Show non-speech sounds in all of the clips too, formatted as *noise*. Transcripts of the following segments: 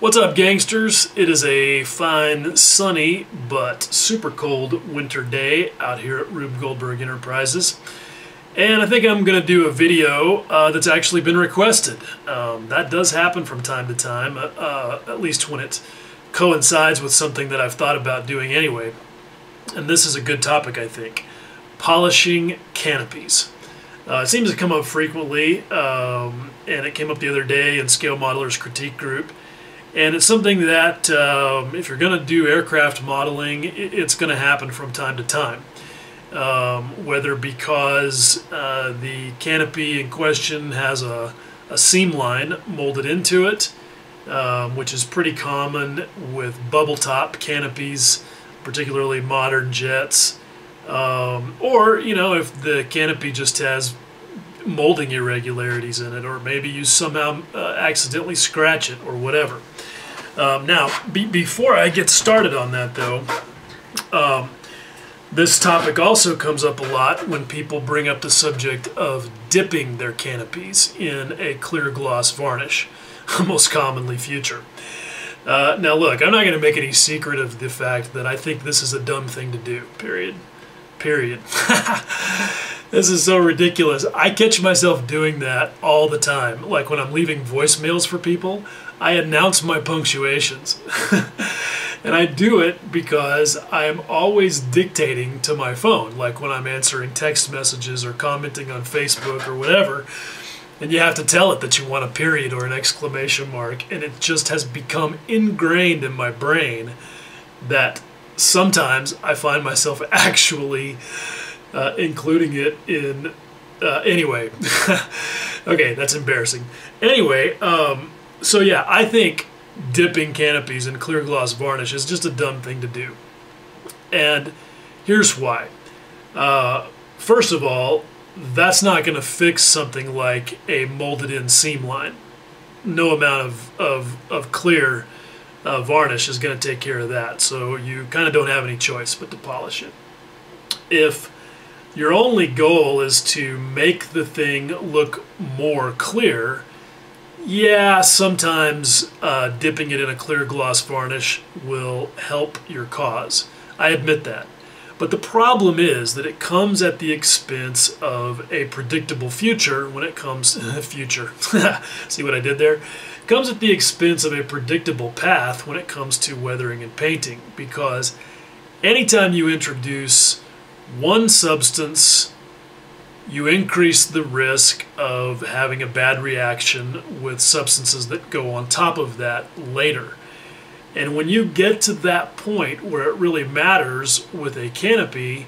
What's up, gangsters? It is a fine, sunny, but super cold winter day out here at Rube Goldberg Enterprises. And I think I'm going to do a video uh, that's actually been requested. Um, that does happen from time to time, uh, uh, at least when it coincides with something that I've thought about doing anyway. And this is a good topic, I think. Polishing canopies. Uh, it seems to come up frequently, um, and it came up the other day in Scale Modelers Critique Group. And it's something that, um, if you're going to do aircraft modeling, it's going to happen from time to time. Um, whether because uh, the canopy in question has a, a seam line molded into it, um, which is pretty common with bubble top canopies, particularly modern jets. Um, or, you know, if the canopy just has molding irregularities in it, or maybe you somehow uh, accidentally scratch it, or whatever. Um, now, be before I get started on that, though, um, this topic also comes up a lot when people bring up the subject of dipping their canopies in a clear gloss varnish, *laughs* most commonly future. Uh, now, look, I'm not going to make any secret of the fact that I think this is a dumb thing to do, period. Period. *laughs* this is so ridiculous. I catch myself doing that all the time. Like when I'm leaving voicemails for people, I announce my punctuations. *laughs* and I do it because I'm always dictating to my phone, like when I'm answering text messages or commenting on Facebook or whatever. And you have to tell it that you want a period or an exclamation mark. And it just has become ingrained in my brain that sometimes I find myself *laughs* actually uh, including it in. Uh, anyway, *laughs* okay, that's embarrassing. Anyway, um, so yeah, I think dipping canopies in clear gloss varnish is just a dumb thing to do. And here's why. Uh, first of all, that's not going to fix something like a molded in seam line. No amount of, of, of clear uh, varnish is going to take care of that. So you kind of don't have any choice but to polish it. If your only goal is to make the thing look more clear, yeah, sometimes uh, dipping it in a clear gloss varnish will help your cause. I admit that. But the problem is that it comes at the expense of a predictable future when it comes to *laughs* future. *laughs* See what I did there? It comes at the expense of a predictable path when it comes to weathering and painting because anytime you introduce one substance you increase the risk of having a bad reaction with substances that go on top of that later. And when you get to that point where it really matters with a canopy,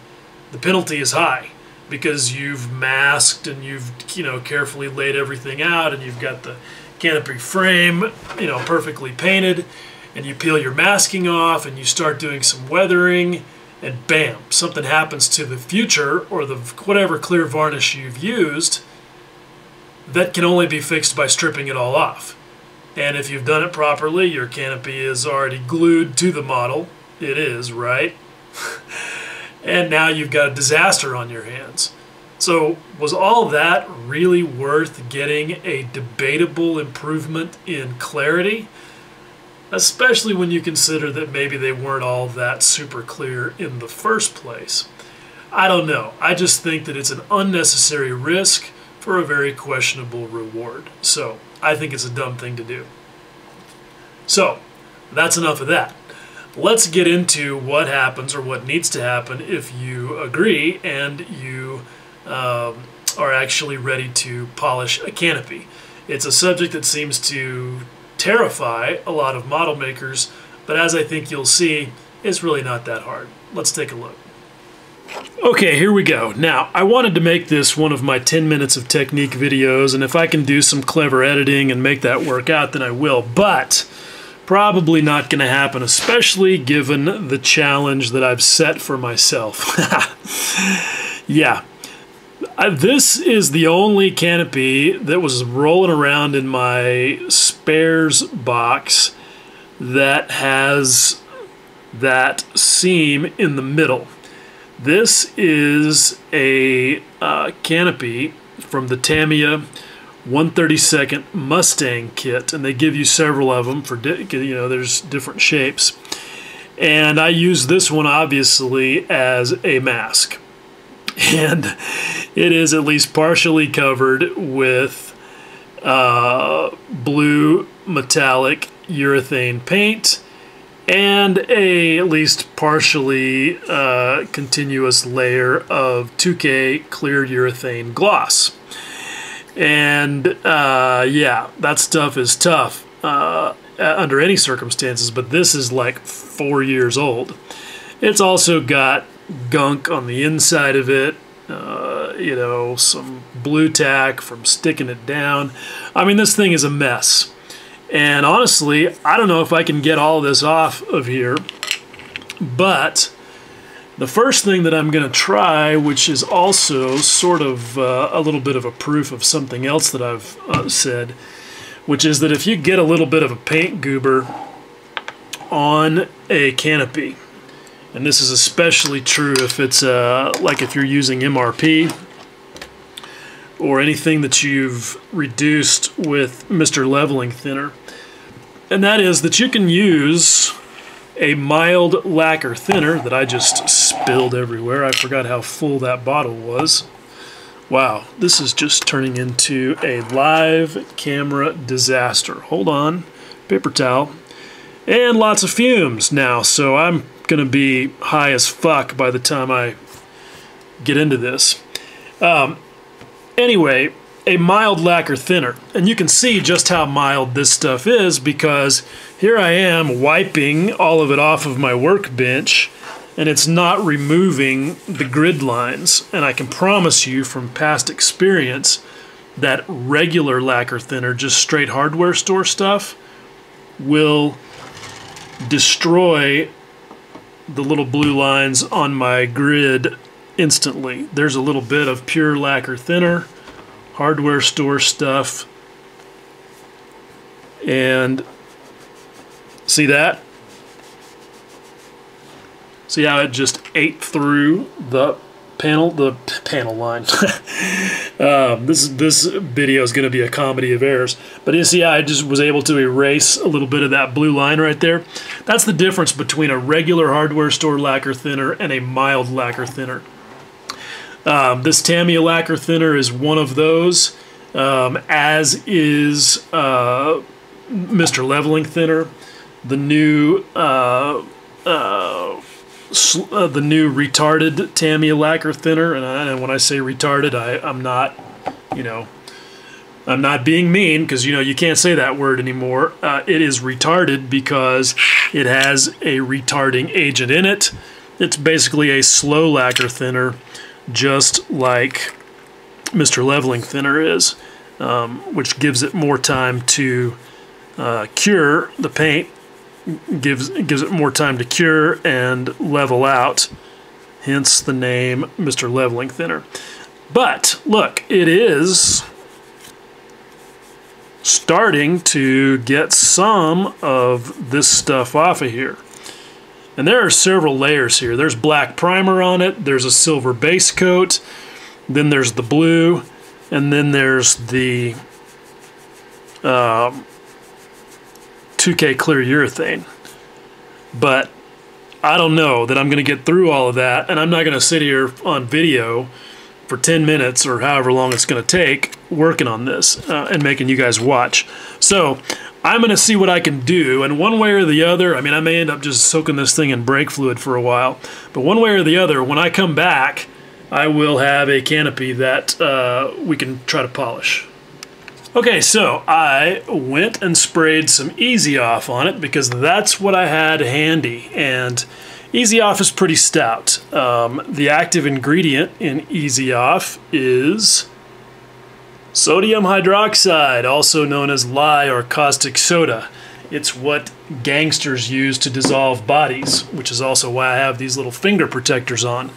the penalty is high because you've masked and you've you know carefully laid everything out and you've got the canopy frame you know perfectly painted and you peel your masking off and you start doing some weathering and bam, something happens to the future or the whatever clear varnish you've used that can only be fixed by stripping it all off. And if you've done it properly, your canopy is already glued to the model. It is, right? *laughs* and now you've got a disaster on your hands. So, was all that really worth getting a debatable improvement in clarity? Especially when you consider that maybe they weren't all that super clear in the first place. I don't know. I just think that it's an unnecessary risk for a very questionable reward. So I think it's a dumb thing to do. So that's enough of that. Let's get into what happens or what needs to happen if you agree and you um, are actually ready to polish a canopy. It's a subject that seems to terrify a lot of model makers, but as I think you'll see, it's really not that hard. Let's take a look. Okay, here we go. Now, I wanted to make this one of my 10 minutes of technique videos, and if I can do some clever editing and make that work out, then I will. But probably not going to happen, especially given the challenge that I've set for myself. *laughs* yeah, this is the only canopy that was rolling around in my spares box that has that seam in the middle. This is a uh, canopy from the Tamiya 132nd Mustang kit, and they give you several of them for you know there's different shapes. And I use this one obviously as a mask, *laughs* and it is at least partially covered with uh, blue metallic urethane paint and a at least partially uh, continuous layer of 2K clear urethane gloss. And uh, yeah, that stuff is tough uh, under any circumstances, but this is like four years old. It's also got gunk on the inside of it, uh, you know, some Blu Tack from sticking it down. I mean, this thing is a mess. And honestly, I don't know if I can get all this off of here, but the first thing that I'm going to try, which is also sort of uh, a little bit of a proof of something else that I've uh, said, which is that if you get a little bit of a paint goober on a canopy, and this is especially true if it's uh, like if you're using MRP or anything that you've reduced with Mr. Leveling Thinner, and that is that you can use a mild lacquer thinner that I just spilled everywhere. I forgot how full that bottle was. Wow, this is just turning into a live camera disaster. Hold on, paper towel. And lots of fumes now, so I'm gonna be high as fuck by the time I get into this. Um, anyway, a mild lacquer thinner. And you can see just how mild this stuff is because here I am wiping all of it off of my workbench and it's not removing the grid lines. And I can promise you from past experience that regular lacquer thinner, just straight hardware store stuff, will destroy the little blue lines on my grid instantly. There's a little bit of pure lacquer thinner hardware store stuff. And see that? See how it just ate through the panel, the panel line. *laughs* um, this this video is going to be a comedy of errors, but you see I just was able to erase a little bit of that blue line right there. That's the difference between a regular hardware store lacquer thinner and a mild lacquer thinner. Um, this Tamiya lacquer thinner is one of those, um, as is uh, Mr. Leveling Thinner, the new uh, uh, uh, the new retarded Tamiya lacquer thinner. And, I, and when I say retarded, I, I'm not, you know, I'm not being mean because you know you can't say that word anymore. Uh, it is retarded because it has a retarding agent in it. It's basically a slow lacquer thinner just like Mr. Leveling Thinner is, um, which gives it more time to uh, cure the paint, gives gives it more time to cure and level out. Hence the name Mr. Leveling Thinner. But look, it is starting to get some of this stuff off of here. And there are several layers here. There's black primer on it, there's a silver base coat, then there's the blue, and then there's the um, 2K clear urethane. But I don't know that I'm going to get through all of that, and I'm not going to sit here on video for 10 minutes or however long it's going to take working on this uh, and making you guys watch. So I'm going to see what I can do, and one way or the other, I mean, I may end up just soaking this thing in brake fluid for a while, but one way or the other, when I come back, I will have a canopy that uh, we can try to polish. Okay, so I went and sprayed some Easy Off on it because that's what I had handy, and Easy Off is pretty stout. Um, the active ingredient in Easy Off is Sodium hydroxide, also known as lye or caustic soda. It's what gangsters use to dissolve bodies, which is also why I have these little finger protectors on.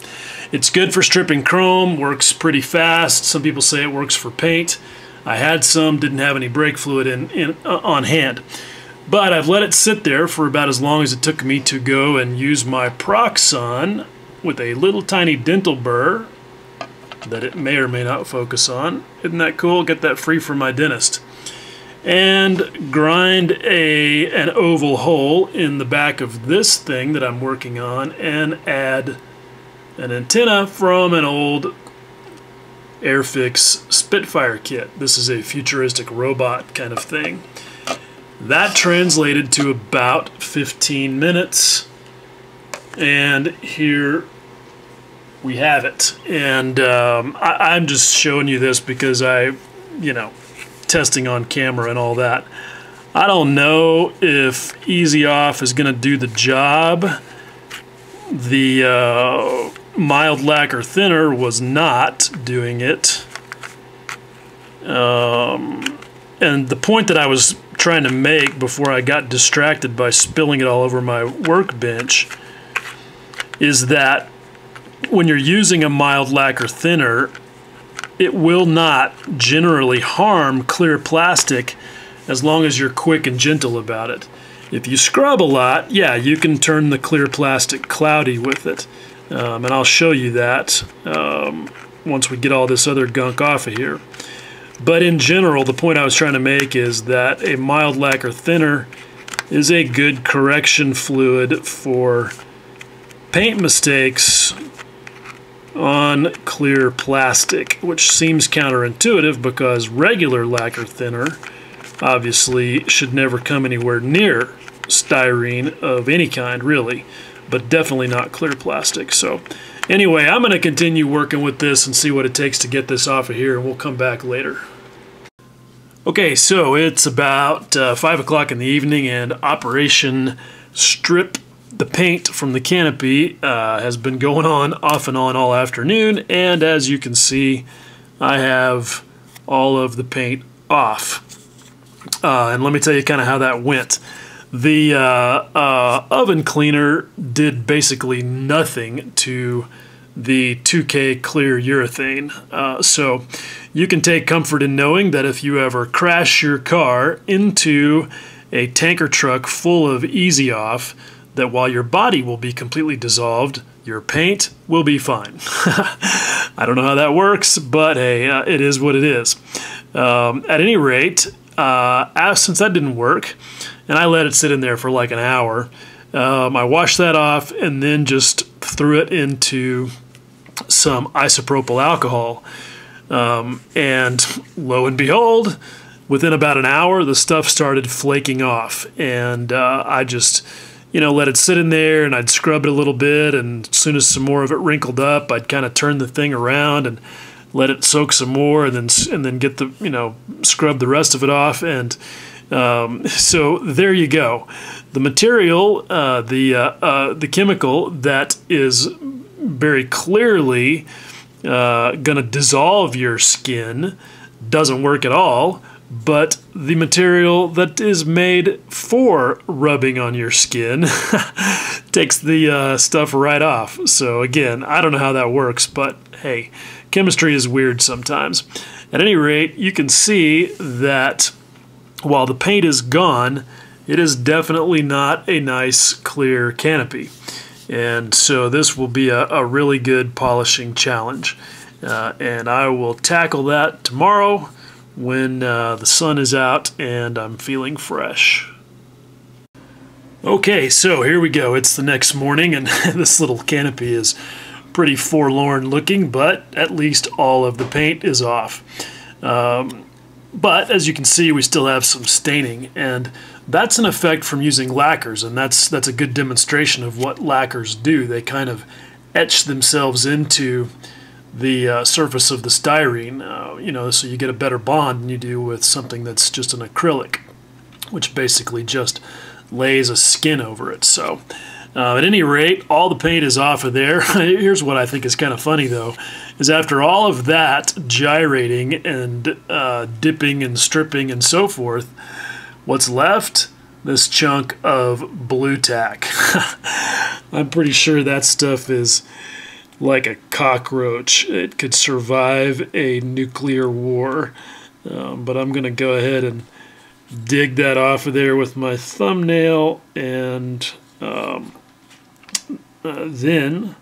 It's good for stripping chrome, works pretty fast. Some people say it works for paint. I had some, didn't have any brake fluid in, in uh, on hand. But I've let it sit there for about as long as it took me to go and use my Proxxon with a little tiny dental burr that it may or may not focus on. Isn't that cool? Get that free from my dentist. And grind a an oval hole in the back of this thing that I'm working on and add an antenna from an old Airfix Spitfire kit. This is a futuristic robot kind of thing. That translated to about 15 minutes. And here we have it. And um, I, I'm just showing you this because I, you know, testing on camera and all that. I don't know if Easy Off is going to do the job. The uh, mild lacquer thinner was not doing it. Um, and the point that I was trying to make before I got distracted by spilling it all over my workbench is that when you're using a mild lacquer thinner, it will not generally harm clear plastic as long as you're quick and gentle about it. If you scrub a lot, yeah, you can turn the clear plastic cloudy with it. Um, and I'll show you that um, once we get all this other gunk off of here. But in general, the point I was trying to make is that a mild lacquer thinner is a good correction fluid for paint mistakes on clear plastic, which seems counterintuitive because regular lacquer thinner obviously should never come anywhere near styrene of any kind, really, but definitely not clear plastic. So Anyway, I'm going to continue working with this and see what it takes to get this off of here, and we'll come back later. Okay, so it's about uh, 5 o'clock in the evening, and Operation Strip the Paint from the canopy uh, has been going on off and on all afternoon, and as you can see, I have all of the paint off. Uh, and let me tell you kind of how that went. The uh, uh, oven cleaner did basically nothing to the 2K clear urethane. Uh, so you can take comfort in knowing that if you ever crash your car into a tanker truck full of Easy Off, that while your body will be completely dissolved, your paint will be fine. *laughs* I don't know how that works, but hey, uh, it is what it is. Um, at any rate, uh, since that didn't work, and I let it sit in there for like an hour. Um, I washed that off and then just threw it into some isopropyl alcohol. Um, and lo and behold, within about an hour, the stuff started flaking off. And uh, I just, you know, let it sit in there and I'd scrub it a little bit. And as soon as some more of it wrinkled up, I'd kind of turn the thing around and let it soak some more and then, and then get the, you know, scrub the rest of it off. And um, *laughs* so there you go. The material, uh, the uh, uh, the chemical that is very clearly uh, going to dissolve your skin doesn't work at all. But the material that is made for rubbing on your skin *laughs* takes the uh, stuff right off. So again, I don't know how that works, but hey, chemistry is weird sometimes. At any rate, you can see that while the paint is gone, it is definitely not a nice clear canopy. And so this will be a, a really good polishing challenge. Uh, and I will tackle that tomorrow when uh, the sun is out and I'm feeling fresh. Okay, so here we go. It's the next morning, and *laughs* this little canopy is pretty forlorn looking, but at least all of the paint is off. Um, but as you can see, we still have some staining, and that's an effect from using lacquers, and that's that's a good demonstration of what lacquers do. They kind of etch themselves into the uh, surface of the styrene, uh, you know, so you get a better bond than you do with something that's just an acrylic, which basically just lays a skin over it. So uh, at any rate, all the paint is off of there. *laughs* Here's what I think is kind of funny, though, is after all of that gyrating and uh, dipping and stripping and so forth, what's left? This chunk of Blu Tack. *laughs* I'm pretty sure that stuff is like a cockroach. It could survive a nuclear war. Um, but I'm going to go ahead and dig that off of there with my thumbnail and um, uh, then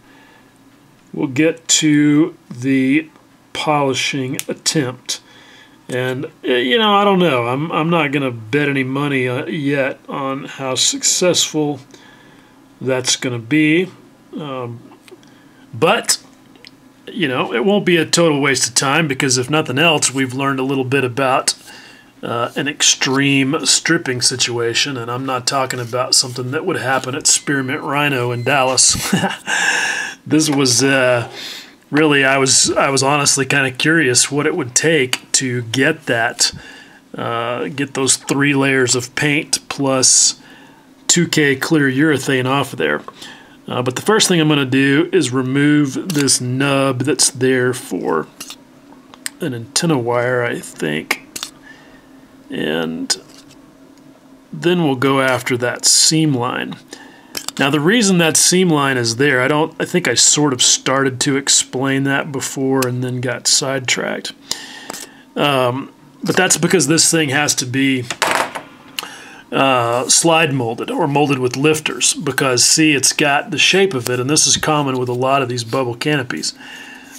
we'll get to the polishing attempt. And eh, you know, I don't know. I'm I'm not going to bet any money uh, yet on how successful that's going to be. Um, but you know, it won't be a total waste of time because if nothing else, we've learned a little bit about uh, an extreme stripping situation, and I'm not talking about something that would happen at Spearmint Rhino in Dallas. *laughs* this was uh, really, I was, I was honestly kind of curious what it would take to get that, uh, get those three layers of paint plus 2K clear urethane off of there. Uh, but the first thing I'm going to do is remove this nub that's there for an antenna wire, I think. And then we'll go after that seam line. Now the reason that seam line is there, I don't I think I sort of started to explain that before and then got sidetracked. Um, but that's because this thing has to be uh, slide molded or molded with lifters because see it's got the shape of it and this is common with a lot of these bubble canopies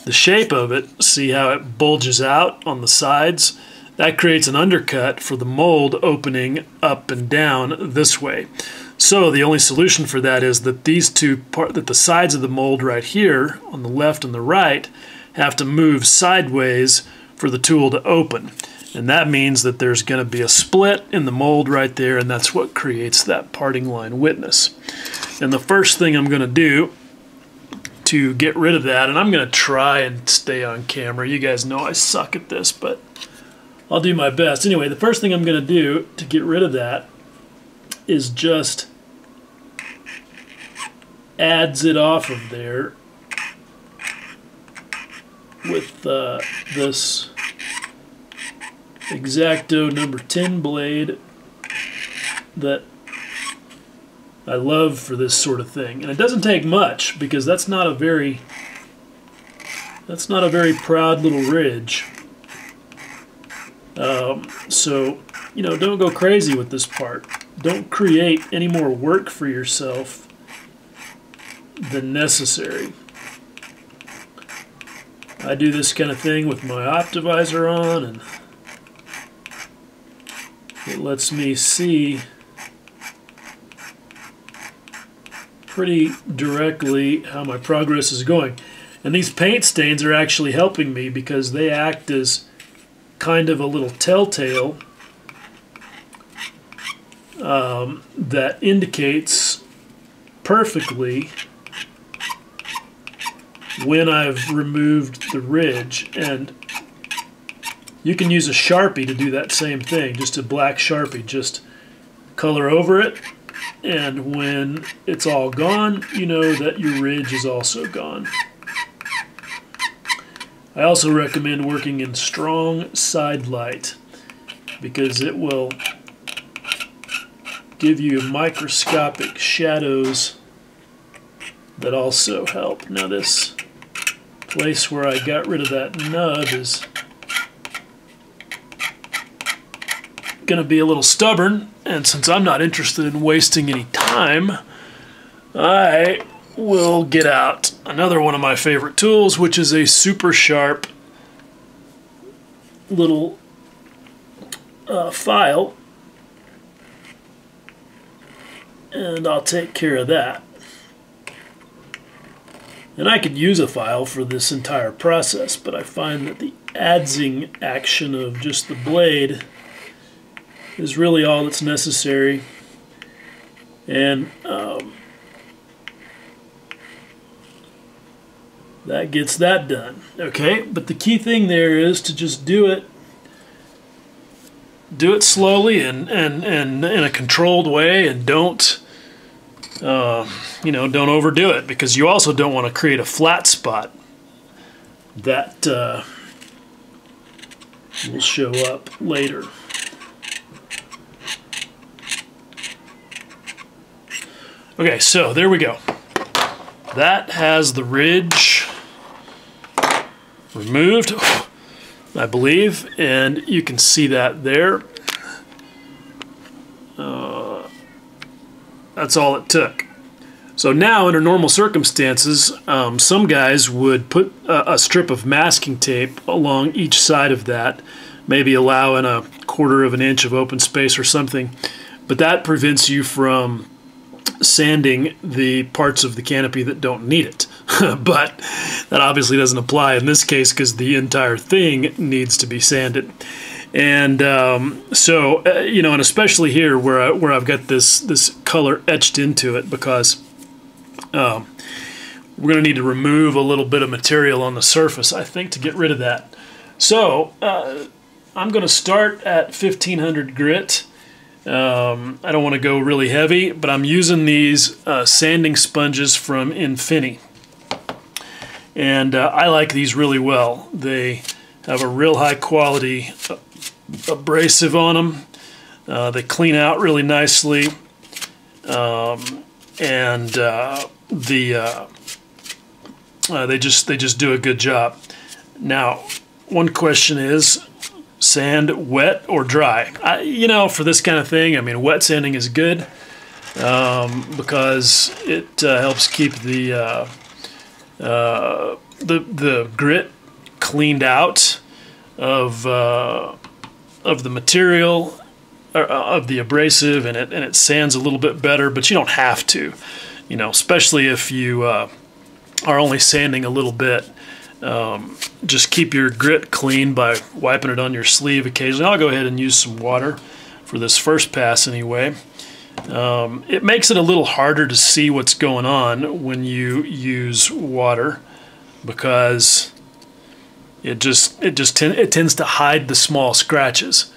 the shape of it see how it bulges out on the sides that creates an undercut for the mold opening up and down this way so the only solution for that is that these two part that the sides of the mold right here on the left and the right have to move sideways for the tool to open and that means that there's going to be a split in the mold right there, and that's what creates that parting line witness. And the first thing I'm going to do to get rid of that, and I'm going to try and stay on camera. You guys know I suck at this, but I'll do my best. Anyway, the first thing I'm going to do to get rid of that is just adze it off of there with uh, this X-Acto number 10 blade that I love for this sort of thing. And it doesn't take much because that's not a very that's not a very proud little ridge. Um, so, you know, don't go crazy with this part. Don't create any more work for yourself than necessary. I do this kind of thing with my Optivisor on and it lets me see pretty directly how my progress is going. And these paint stains are actually helping me because they act as kind of a little telltale um, that indicates perfectly when I've removed the ridge. And you can use a Sharpie to do that same thing, just a black Sharpie. Just color over it, and when it's all gone, you know that your ridge is also gone. I also recommend working in strong side light because it will give you microscopic shadows that also help. Now this place where I got rid of that nub is going to be a little stubborn, and since I'm not interested in wasting any time, I will get out another one of my favorite tools, which is a super sharp little uh, file, and I'll take care of that. And I could use a file for this entire process, but I find that the adzing action of just the blade is really all that's necessary. And um, that gets that done. Okay, but the key thing there is to just do it do it slowly and, and, and in a controlled way and don't uh, you know don't overdo it because you also don't want to create a flat spot that uh, will show up later. Okay, so there we go. That has the ridge removed, I believe, and you can see that there. Uh, that's all it took. So now, under normal circumstances, um, some guys would put a, a, strip of masking tape along each side of that, maybe allowing a quarter of an inch of open space or something. But that prevents you from sanding the parts of the canopy that don't need it. *laughs* but that obviously doesn't apply in this case because the entire thing needs to be sanded. And um, so, uh, you know, and especially here where I, where I've got this this color etched into it because um, we're going to need to remove a little bit of material on the surface, I think, to get rid of that. So uh, I'm going to start at 1500 grit. Um, I don't want to go really heavy, but I'm using these uh, sanding sponges from Infini. And uh, I like these really well. They have a real high quality abrasive on them. Uh, they clean out really nicely. Um, and uh, the uh, uh, they just they just do a good job. Now, one question is sand wet or dry? I, you know, for this kind of thing, I mean, wet sanding is good um, because it uh, helps keep the uh, the the grit cleaned out of uh, of the material uh, of the abrasive and it and it sands a little bit better but you don't have to you know especially if you uh, are only sanding a little bit. Um, just keep your grit clean by wiping it on your sleeve occasionally. I'll go ahead and use some water for this first pass anyway um, it makes it a little harder to see what's going on when you use water because it just it just ten, it tends to hide the small scratches.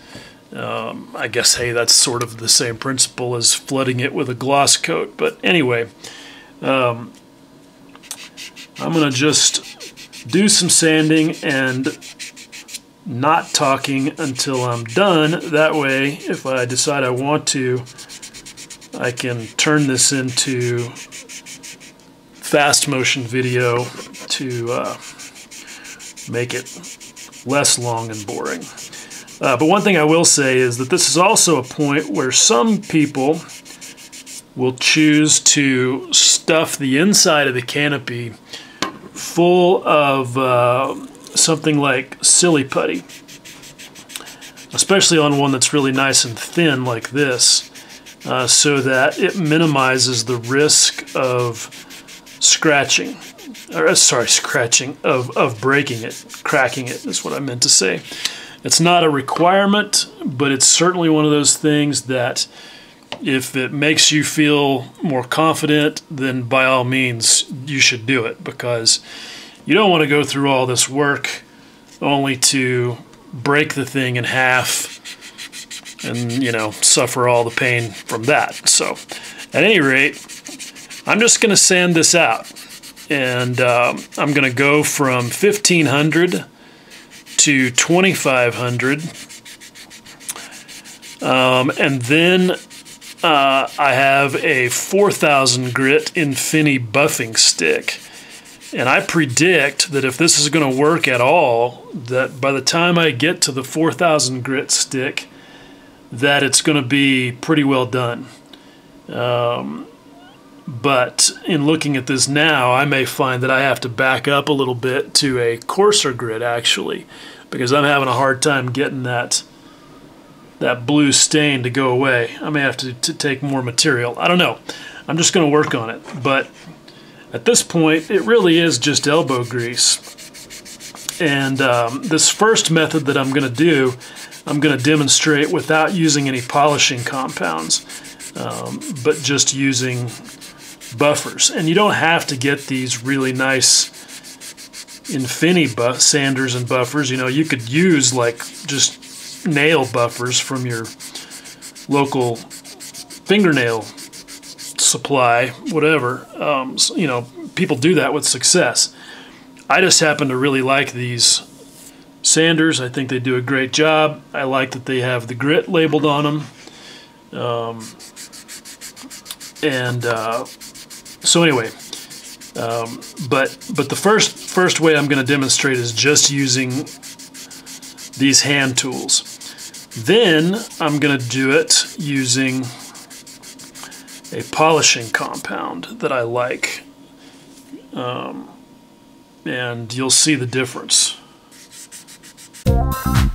Um, I guess hey, that's sort of the same principle as flooding it with a gloss coat. But anyway, um, I'm gonna just do some sanding and not talking until I'm done. That way, if I decide I want to, I can turn this into fast motion video to uh, make it less long and boring. Uh, but one thing I will say is that this is also a point where some people will choose to stuff the inside of the canopy full of uh, something like silly putty, especially on one that's really nice and thin like this, uh, so that it minimizes the risk of scratching or uh, sorry, scratching of, of breaking it, cracking it is what I meant to say. It's not a requirement, but it's certainly one of those things that if it makes you feel more confident, then by all means you should do it because you don't want to go through all this work only to break the thing in half and you know suffer all the pain from that. So at any rate, I'm just going to sand this out. And um, I'm going to go from 1500 to 2500 um, and then uh, I have a 4000 grit Infini buffing stick. And I predict that if this is going to work at all that by the time I get to the 4000 grit stick that it's going to be pretty well done um, but in looking at this now, I may find that I have to back up a little bit to a coarser grit actually, because I'm having a hard time getting that that blue stain to go away. I may have to, to take more material. I don't know. I'm just going to work on it. But at this point, it really is just elbow grease. And um, this first method that I'm going to do, I'm going to demonstrate without using any polishing compounds, um, but just using buffers. And you don't have to get these really nice Infini sanders and buffers. You know, you could use like just nail buffers from your local fingernail supply, whatever. Um, so, you know, people do that with success. I just happen to really like these sanders. I think they do a great job. I like that they have the grit labeled on them. Um, and uh, so anyway, um, but but the first first way I'm going to demonstrate is just using these hand tools. Then I'm going to do it using a polishing compound that I like. Um, and you'll see the difference. Música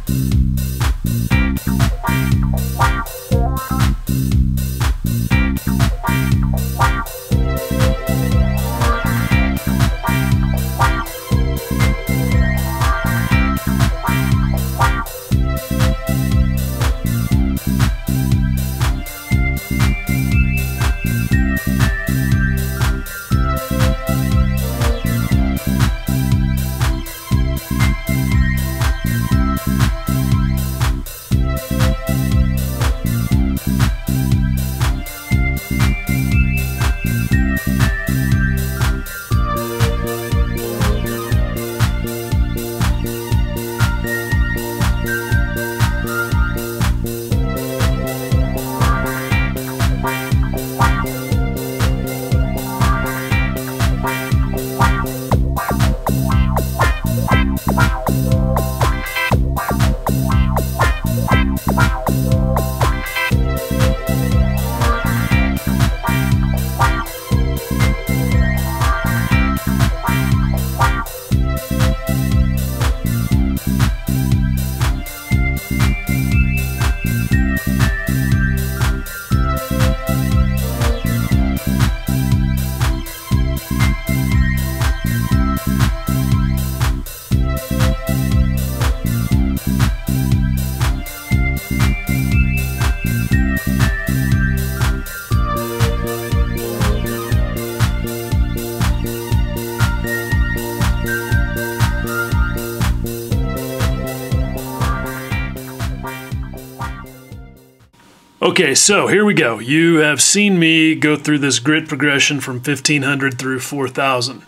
Okay, so here we go. You have seen me go through this grit progression from 1500 through 4000.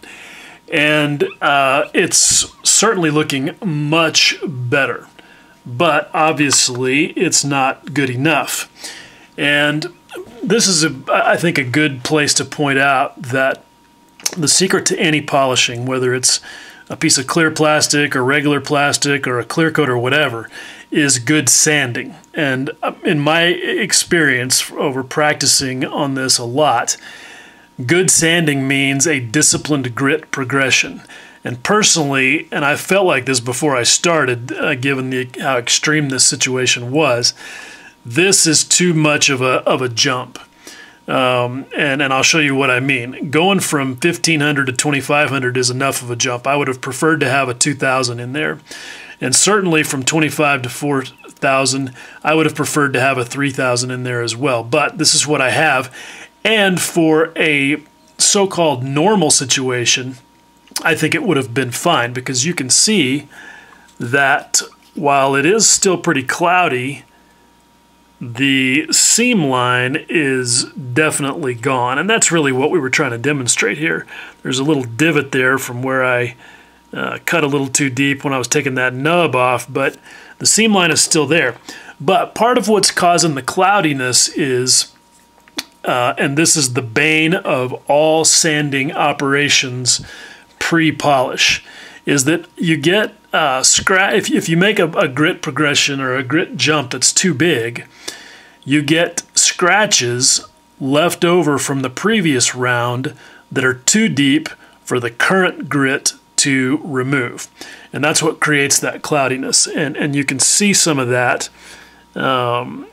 And uh, it's certainly looking much better. But obviously, it's not good enough. And this is, a, I think, a good place to point out that the secret to any polishing, whether it's a piece of clear plastic or regular plastic or a clear coat or whatever, is good sanding. And uh, in my experience over practicing on this a lot, good sanding means a disciplined grit progression. And personally, and I felt like this before I started, uh, given the, how extreme this situation was, this is too much of a, of a jump. Um, and, and I'll show you what I mean. Going from 1500 to 2500 is enough of a jump. I would have preferred to have a 2000 in there. And certainly from 25 to 4,000, I would have preferred to have a 3,000 in there as well. But this is what I have. And for a so called normal situation, I think it would have been fine because you can see that while it is still pretty cloudy, the seam line is definitely gone. And that's really what we were trying to demonstrate here. There's a little divot there from where I uh, cut a little too deep when I was taking that nub off, but the seam line is still there. But part of what's causing the cloudiness is, uh, and this is the bane of all sanding operations pre-polish, is that you get uh, scratch. If, if you make a, a grit progression or a grit jump that's too big, you get scratches left over from the previous round that are too deep for the current grit to remove. And that's what creates that cloudiness. And, and you can see some of that um,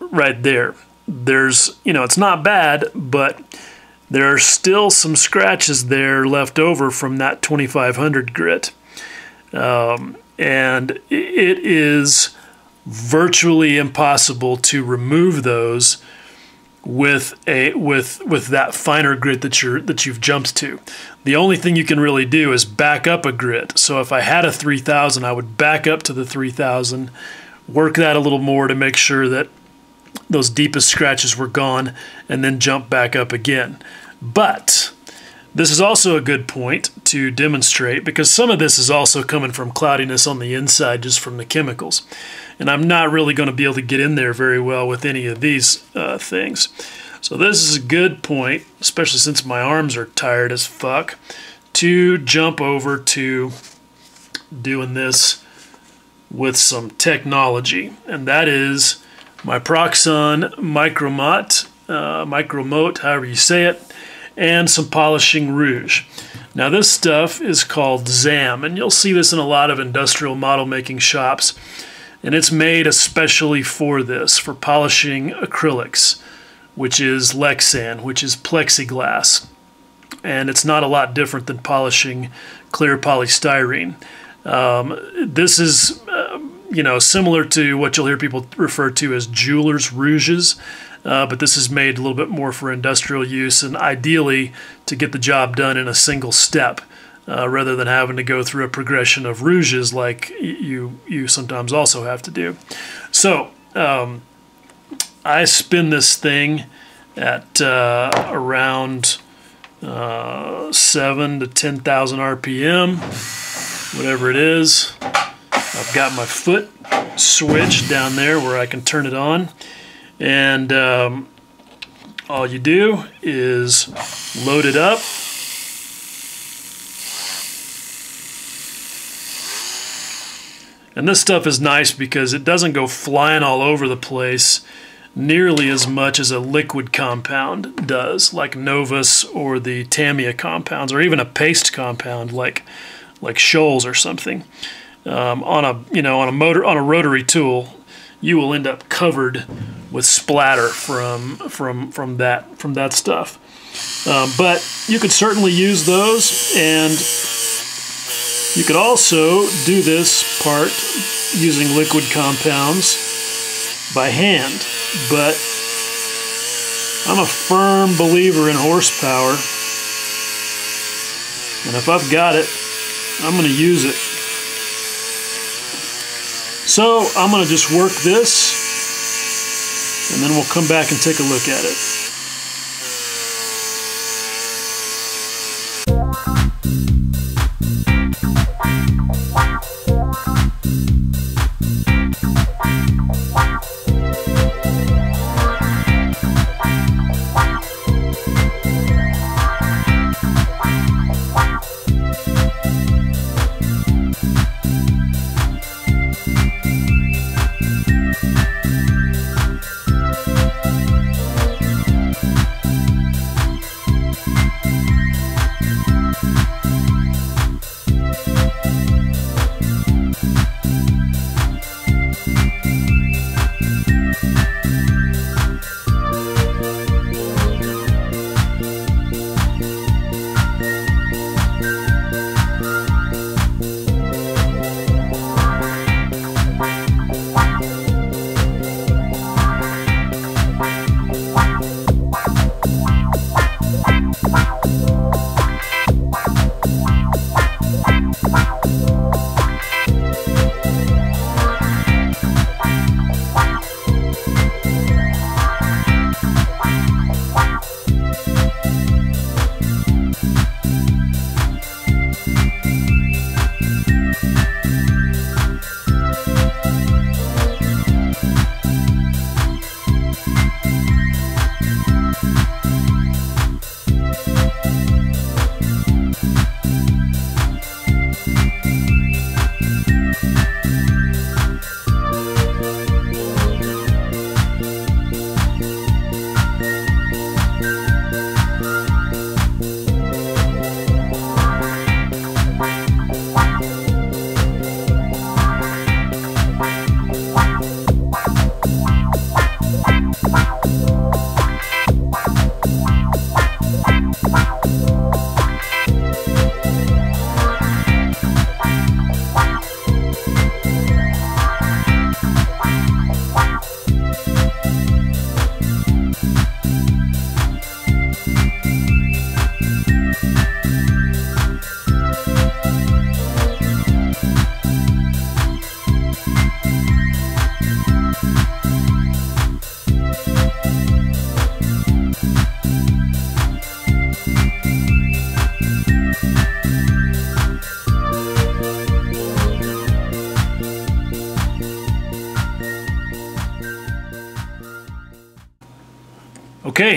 right there. There's, you know, it's not bad, but there are still some scratches there left over from that 2500 grit. Um, and it is virtually impossible to remove those with a with with that finer grit that you're that you've jumped to. The only thing you can really do is back up a grit. So if I had a 3000, I would back up to the 3000, work that a little more to make sure that those deepest scratches were gone and then jump back up again. But this is also a good point to demonstrate because some of this is also coming from cloudiness on the inside just from the chemicals. And I'm not really going to be able to get in there very well with any of these uh, things. So this is a good point, especially since my arms are tired as fuck, to jump over to doing this with some technology. And that is my Proxxon Micromot, uh, micro mote, however you say it, and some polishing rouge. Now this stuff is called ZAM, and you'll see this in a lot of industrial model making shops. And it's made especially for this, for polishing acrylics, which is Lexan, which is plexiglass. And it's not a lot different than polishing clear polystyrene. Um, this is, uh, you know, similar to what you'll hear people refer to as jeweler's rouges, uh, but this is made a little bit more for industrial use and ideally to get the job done in a single step. Uh, rather than having to go through a progression of rouges like you you sometimes also have to do. So um, I spin this thing at uh, around uh, seven to ten thousand RPM, whatever it is. I've got my foot switch down there where I can turn it on, and um, all you do is load it up And this stuff is nice because it doesn't go flying all over the place nearly as much as a liquid compound does, like Novus or the Tamiya compounds, or even a paste compound like like Scholl's or something. Um, on a you know on a motor on a rotary tool, you will end up covered with splatter from from from that from that stuff. Um, but you could certainly use those and you could also do this part using liquid compounds by hand, but I'm a firm believer in horsepower, and if I've got it, I'm going to use it. So I'm going to just work this, and then we'll come back and take a look at it.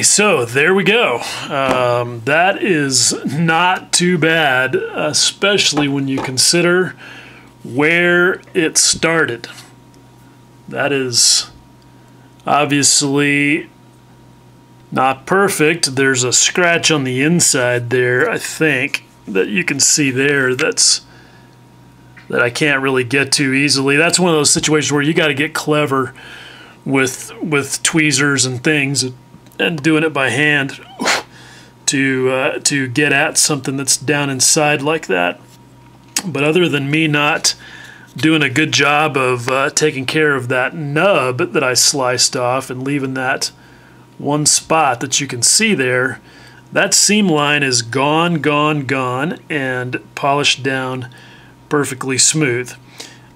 So there we go. Um, that is not too bad, especially when you consider where it started. That is obviously Not perfect. There's a scratch on the inside there, I think, that you can see there that's that I can't really get to easily. That's one of those situations where you got to get clever with with tweezers and things and doing it by hand to uh, to get at something that's down inside like that. But other than me not doing a good job of uh, taking care of that nub that I sliced off and leaving that one spot that you can see there, that seam line is gone, gone, gone, and polished down perfectly smooth.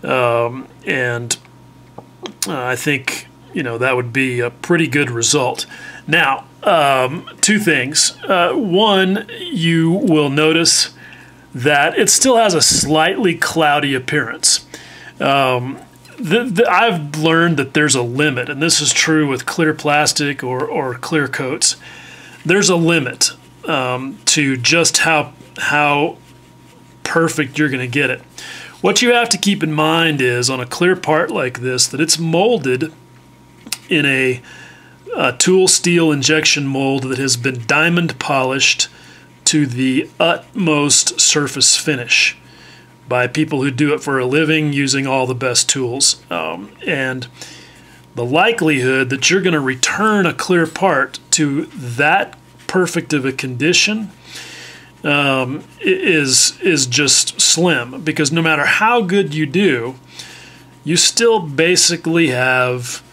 Um, and uh, I think you know that would be a pretty good result. Now, um, two things. Uh, one, you will notice that it still has a slightly cloudy appearance. Um, the, the, I've learned that there's a limit, and this is true with clear plastic or, or clear coats. There's a limit um, to just how how perfect you're going to get it. What you have to keep in mind is on a clear part like this that it's molded in a, a tool steel injection mold that has been diamond polished to the utmost surface finish by people who do it for a living using all the best tools. Um, and the likelihood that you're going to return a clear part to that perfect of a condition um, is is just slim because no matter how good you do, you still basically have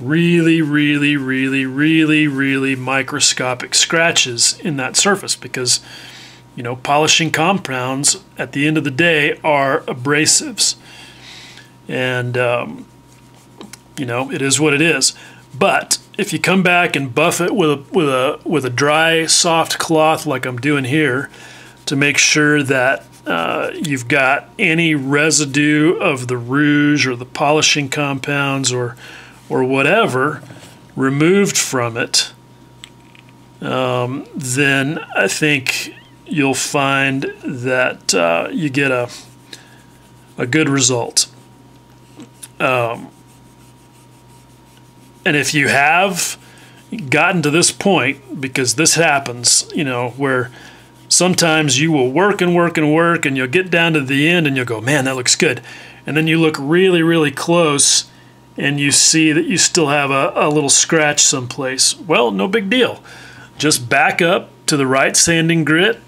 really, really, really, really, really microscopic scratches in that surface because you know, polishing compounds at the end of the day are abrasives. And, um, you know, it is what it is. But if you come back and buff it with a, with a, with a dry, soft cloth like I'm doing here to make sure that uh, you've got any residue of the rouge or the polishing compounds or, or whatever removed from it, um, then I think you'll find that uh, you get a, a good result. Um, and if you have gotten to this point, because this happens, you know, where sometimes you will work and work and work and you'll get down to the end and you'll go, man, that looks good. And then you look really, really close and you see that you still have a, a little scratch someplace. Well, no big deal. Just back up to the right sanding grit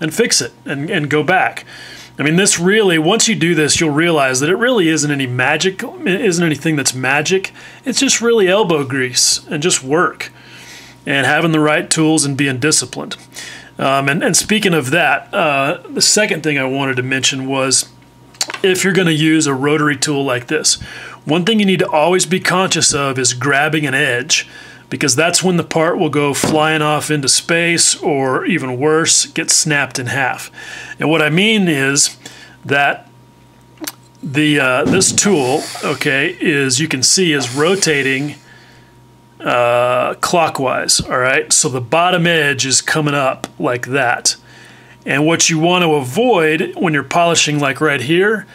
and fix it and, and go back. I mean, this really, once you do this, you'll realize that it really isn't any magic, it isn't anything that's magic. It's just really elbow grease and just work and having the right tools and being disciplined. Um, and, and, speaking of that, uh, the second thing I wanted to mention was if you're going to use a rotary tool like this, one thing you need to always be conscious of is grabbing an edge because that's when the part will go flying off into space or even worse, get snapped in half. And what I mean is that the uh, this tool, okay, is you can see is rotating uh, clockwise, all right? So the bottom edge is coming up like that. And what you want to avoid when you're polishing like right here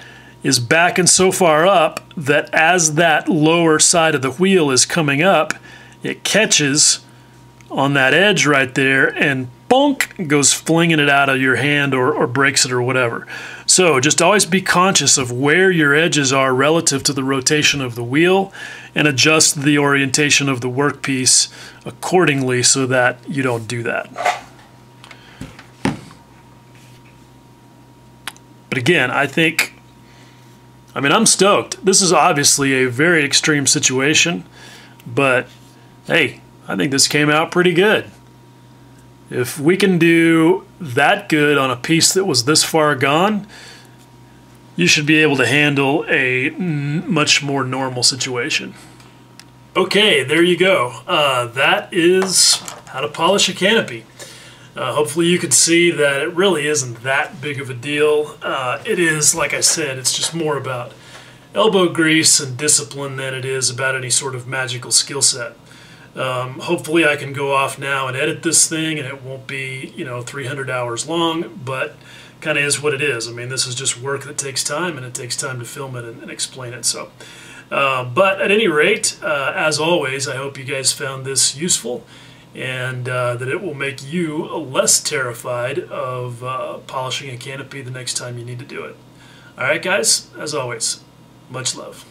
is backing so far up that as that lower side of the wheel is coming up, it catches on that edge right there and bonk goes flinging it out of your hand or, or breaks it or whatever. So just always be conscious of where your edges are relative to the rotation of the wheel and adjust the orientation of the workpiece accordingly so that you don't do that. But again, I think, I mean, I'm stoked. This is obviously a very extreme situation, but hey, I think this came out pretty good. If we can do that good on a piece that was this far gone, you should be able to handle a much more normal situation. Okay, there you go. Uh, that is how to polish a canopy. Uh, hopefully you can see that it really isn't that big of a deal. Uh, it is, like I said, it's just more about elbow grease and discipline than it is about any sort of magical skill set. Um, hopefully I can go off now and edit this thing and it won't be, you know, 300 hours long, but kind of is what it is. I mean, this is just work that takes time and it takes time to film it and, and explain it. So, uh, but at any rate, uh, as always, I hope you guys found this useful. And uh, that it will make you less terrified of uh, polishing a canopy the next time you need to do it. All right, guys, as always, much love.